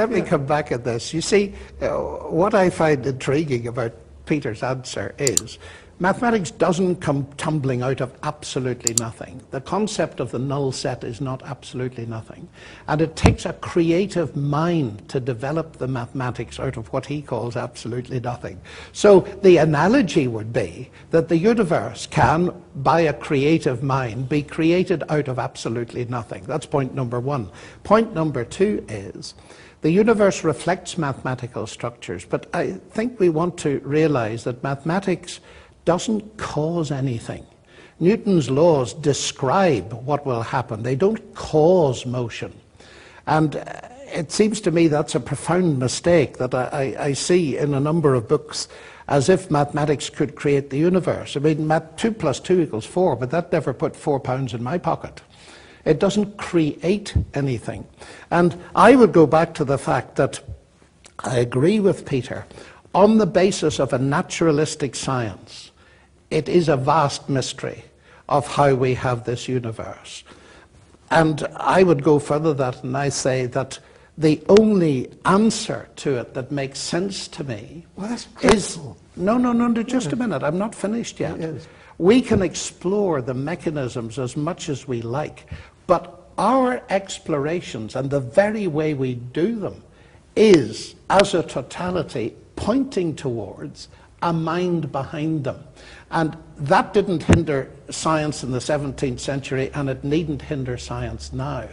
Let me come back at this. You see, uh, what I find intriguing about Peter's answer is mathematics doesn't come tumbling out of absolutely nothing. The concept of the null set is not absolutely nothing. And it takes a creative mind to develop the mathematics out of what he calls absolutely nothing. So the analogy would be that the universe can, by a creative mind, be created out of absolutely nothing. That's point number one. Point number two is the universe reflects mathematical structures, but I think we want to realize that mathematics doesn't cause anything. Newton's laws describe what will happen, they don't cause motion. And uh, it seems to me that's a profound mistake that I, I, see in a number of books as if mathematics could create the universe. I mean, 2 plus 2 equals 4, but that never put 4 pounds in my pocket. It doesn't create anything. And I would go back to the fact that I agree with Peter. On the basis of a naturalistic science, it is a vast mystery of how we have this universe. And I would go further than that and I say that the only answer to it that makes sense to me well, is no, no, no, just yeah. a minute. I'm not finished yet. We can explore the mechanisms as much as we like, but our explorations and the very way we do them is, as a totality, pointing towards a mind behind them. And that didn't hinder science in the 17th century, and it needn't hinder science now.